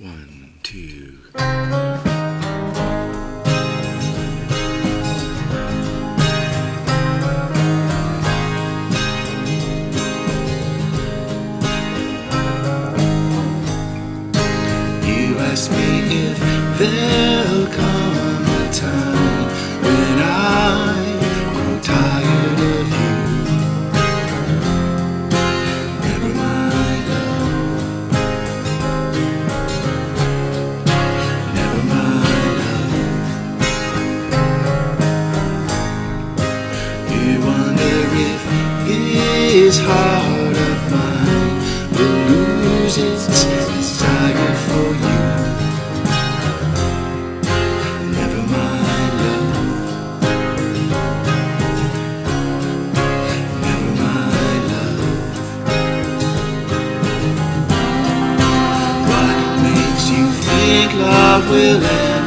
One, two. You ask me if there'll this heart of mine will lose its desire for you. Never my love. Never my love. What makes you think love will end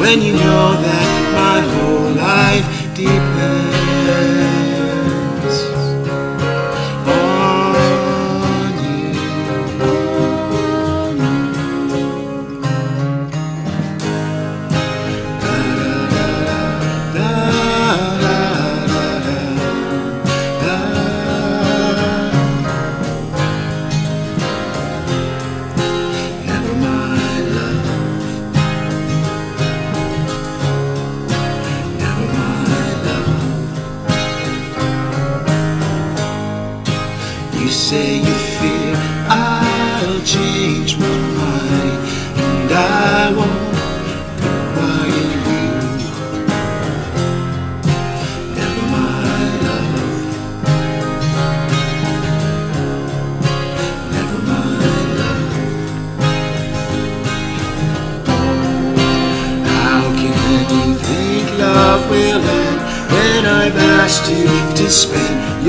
when you know that my whole life depends say you fear I'll change my mind, and I won't you. Never love. Never my love. How can you think love will end when I've asked you to spend